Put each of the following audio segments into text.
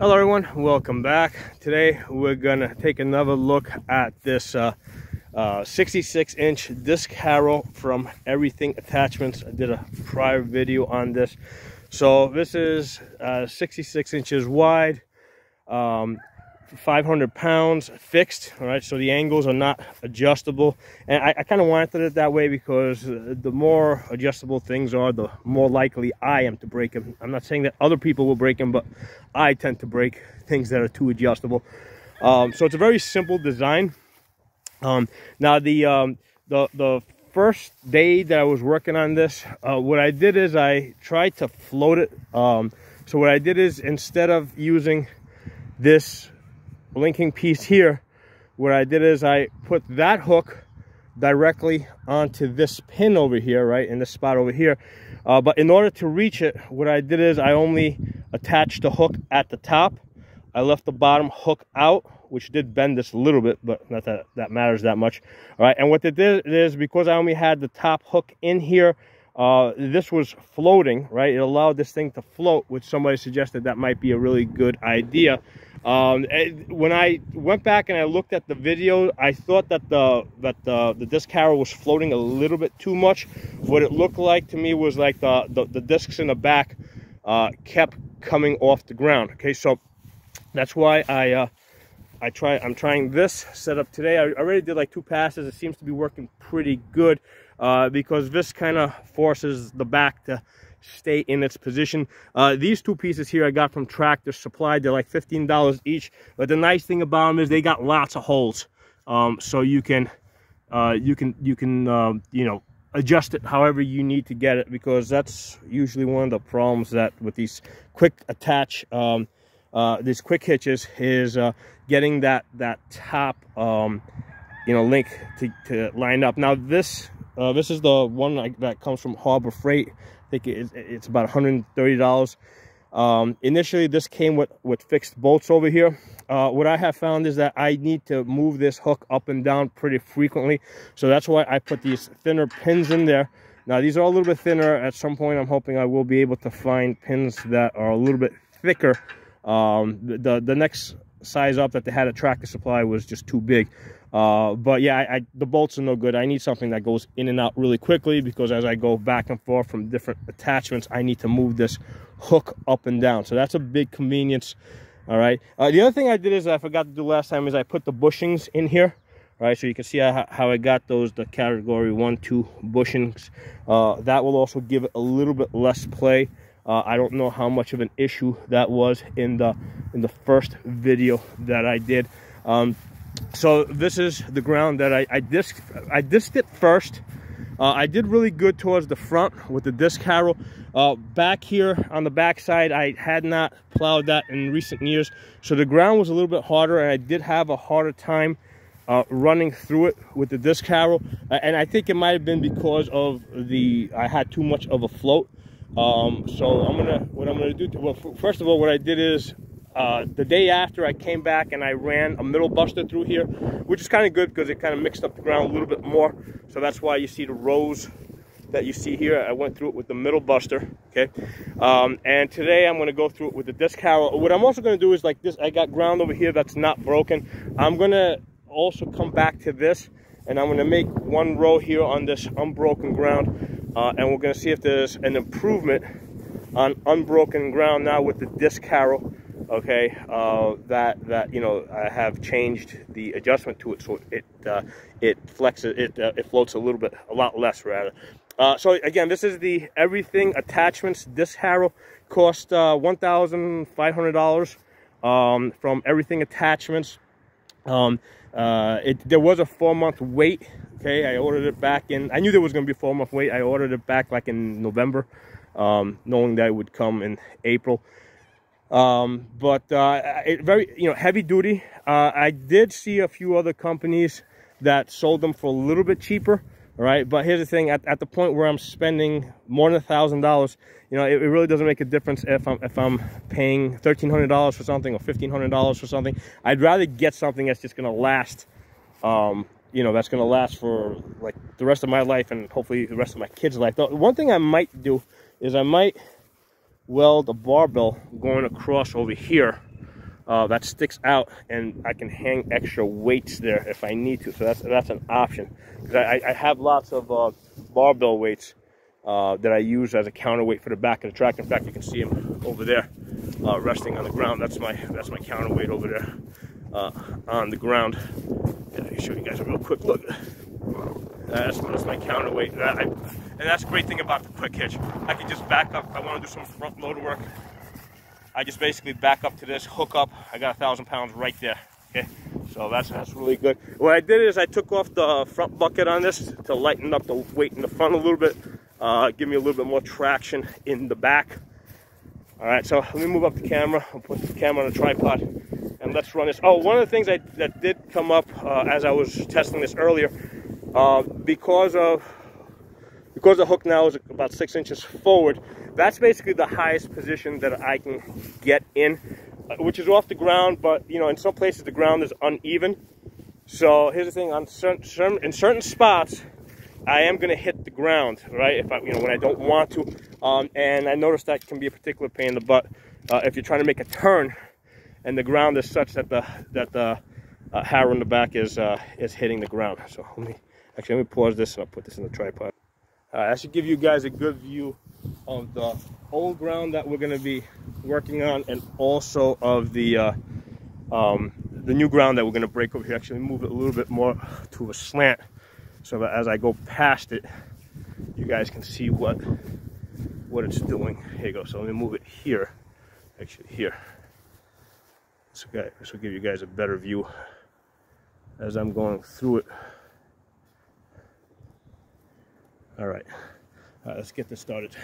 Hello everyone, welcome back. Today we're gonna take another look at this uh, uh, 66 inch disc harrow from Everything Attachments. I did a prior video on this. So this is uh, 66 inches wide, um, 500 pounds fixed all right? So the angles are not adjustable. And i, I kind of wanted it that way because the more adjustable things are the more likely i am to break them i'm not saying that other people will break them but i tend to break things that are too adjustable. Um, so it's a very simple design. Um, now the um, the the first day that i was working on this uh, what i did is i tried to float it. Um, so what i did is instead of using this linking piece here, what I did is I put that hook directly onto this pin over here, right, in this spot over here. Uh, but in order to reach it, what I did is I only attached the hook at the top. I left the bottom hook out, which did bend this a little bit, but not that that matters that much. All right, and what it did is because I only had the top hook in here, uh, this was floating, right? It allowed this thing to float, which somebody suggested that might be a really good idea. Um, when I went back and I looked at the video, I thought that the that the, the disc harrow was floating a little bit too much. What it looked like to me was like the, the, the discs in the back uh, kept coming off the ground. Okay, so that's why I uh, I try I'm trying this setup today. I already did like two passes. It seems to be working pretty good uh, because this kind of forces the back to stay in its position. Uh, these two pieces here I got from Tractor Supply. They're like $15 each. But the nice thing about them is they got lots of holes. Um, so you can, uh, you can, you can, uh, you know, adjust it however you need to get it because that's usually one of the problems that with these quick attach, um, uh, these quick hitches is uh, getting that, that top, um, you know, link to, to line up. Now this, uh, this is the one that comes from Harbor Freight think it's, it's about $130. Um, initially, this came with, with fixed bolts over here. Uh, what I have found is that I need to move this hook up and down pretty frequently. So that's why I put these thinner pins in there. Now, these are a little bit thinner. At some point, I'm hoping I will be able to find pins that are a little bit thicker. Um, the, the next size up that they had at Tractor Supply was just too big. Uh, but yeah, I, I, the bolts are no good. I need something that goes in and out really quickly because as I go back and forth from different attachments, I need to move this hook up and down. So that's a big convenience. All right. Uh, the other thing I did is I forgot to do last time is I put the bushings in here. Right, so you can see how I got those, the category one, two bushings. Uh, that will also give it a little bit less play. Uh, I don't know how much of an issue that was in the in the first video that I did. Um, so this is the ground that I, I disc I disced it first. Uh, I did really good towards the front with the disc harrow. Uh, back here on the back side, I had not plowed that in recent years. So the ground was a little bit harder and I did have a harder time uh, running through it with the disc harrow. and I think it might have been because of the, I had too much of a float. Um, so I'm gonna, what I'm gonna do, to, well, first of all, what I did is uh, the day after I came back and I ran a middle buster through here, which is kind of good because it kind of mixed up the ground a little bit more. So that's why you see the rows that you see here. I went through it with the middle buster, okay? Um, and today I'm gonna go through it with the disc harrow. What I'm also gonna do is like this, I got ground over here that's not broken. I'm gonna also come back to this and I'm gonna make one row here on this unbroken ground uh, and we're gonna see if there's an improvement on unbroken ground now with the disc harrow okay uh, that that you know I have changed the adjustment to it so it uh, it flexes it uh, it floats a little bit a lot less rather. Uh, so again this is the everything attachments. This harrow cost uh, $1,500 um, from everything attachments. Um, uh, it there was a four month wait okay I ordered it back in I knew there was gonna be a four month wait. I ordered it back like in November um, knowing that it would come in April um, but uh, it very you know heavy duty. Uh, i did see a few other companies that sold them for a little bit cheaper right? But here's the thing at, at the point where i'm spending more than a thousand dollars you know it, it, really doesn't make a difference if i'm if i'm paying thirteen hundred dollars for something or fifteen hundred dollars for something. I'd rather get something that's just going to last um, you know that's going to last for like the rest of my life and hopefully the rest of my kids life. The one thing i might do is i might weld a barbell going across over here uh, that sticks out and I can hang extra weights there if I need to. So that's that's an option. Because I, I, have lots of uh, barbell weights uh, that I use as a counterweight for the back of the track. In fact, you can see them over there uh, resting on the ground. That's my that's my counterweight over there uh, on the ground. Yeah, I'll show you guys a real quick look. That's, that's my counterweight. That I, and that's a great thing about the quick hitch. I can just back up. I want to do some front loader work. I just basically back up to this, hook up. I got a thousand pounds right there. Okay, so that's that's really good. What I did is I took off the front bucket on this to lighten up the weight in the front a little bit, uh, give me a little bit more traction in the back. All right, so let me move up the camera. I'll put the camera on a tripod and let's run this. Oh, one of the things I, that did come up uh, as I was testing this earlier, uh, because of because the hook now is about six inches forward, that's basically the highest position that I can get in, uh, which is off the ground, but you know, in some places the ground is uneven. So here's the thing, on certain, in certain spots, I am going to hit the ground, right? If I, you know, when I don't want to, um, and I noticed that can be a particular pain in the butt uh, if you're trying to make a turn, and the ground is such that the that the uh, harrow in the back is uh, is hitting the ground. So let me actually let me pause this and I'll put this in the tripod. Uh, that should give you guys a good view of the old ground that we're going to be working on and also of the uh, um, the new ground that we're going to break over here. Actually move it a little bit more to a slant so that as I go past it, you guys can see what what it's doing. Here you go. So let me move it here, actually here. Will, this will give you guys a better view as I'm going through it. All right, All right let's get this started.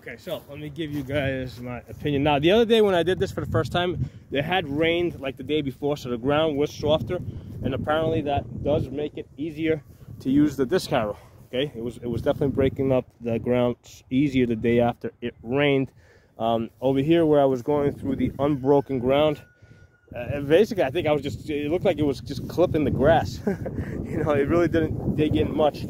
Okay, so let me give you guys my opinion. Now, the other day when I did this for the first time, it had rained like the day before, so the ground was softer, and apparently that does make it easier to use the disc harrow. Okay, it was it was definitely breaking up the ground easier the day after it rained. Um, over here where I was going through the unbroken ground, uh, basically I think I was just, it looked like it was just clipping the grass. you know, it really didn't dig in much.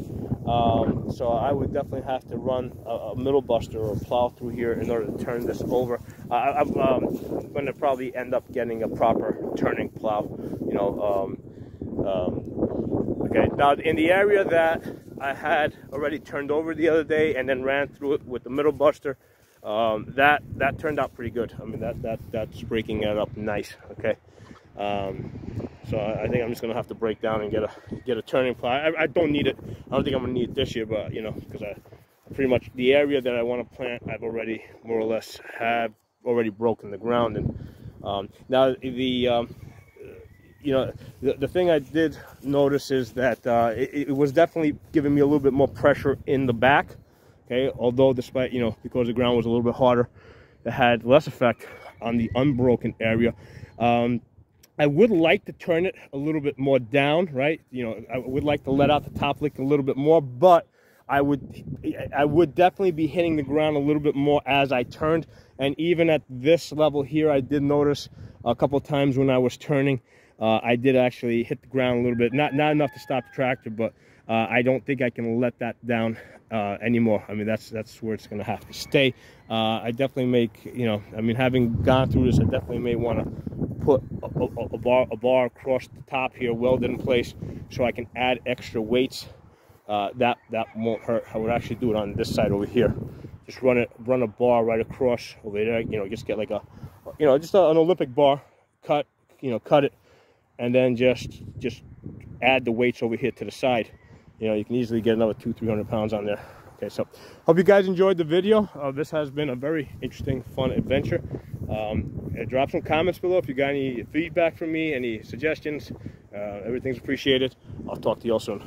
Um, so I would definitely have to run a, a, middle buster or plow through here in order to turn this over. I, am um, going to probably end up getting a proper turning plow, you know. Um, um, okay, now in the area that I had already turned over the other day and then ran through it with the middle buster, um, that that turned out pretty good. I mean, that that that's breaking it up nice. Okay, um, so I, I, think I'm just gonna have to break down and get a get a turning plow. I, I don't need it. I don't think I'm gonna need it this year, but you know, because I pretty much the area that I want to plant, I've already more or less have already broken the ground. And um, now the um, you know the, the thing I did notice is that uh, it, it was definitely giving me a little bit more pressure in the back okay although despite you know because the ground was a little bit harder it had less effect on the unbroken area um, I would like to turn it a little bit more down right? You know I would like to let out the top link a little bit more but I would I would definitely be hitting the ground a little bit more as I turned. And even at this level here I did notice a couple times when I was turning uh, I did actually hit the ground a little bit not not enough to stop the tractor but uh, I don't think I can let that down uh, anymore. I mean, that's that's where it's going to have to stay. Uh, I definitely make, you know, I mean, having gone through this, I definitely may want to put a, a, a, bar a bar across the top here, welded in place, so I can add extra weights. Uh, that that won't hurt. I would actually do it on this side over here. Just run it, run a bar right across over there. You know, just get like a, you know, just an Olympic bar, cut, you know, cut it, and then just just add the weights over here to the side you know, you can easily get another two, 300 pounds on there. Okay, so hope you guys enjoyed the video. Uh, this has been a very interesting, fun adventure. Um, drop some comments below if you got any feedback from me, any suggestions. Uh, everything's appreciated. I'll talk to you all soon.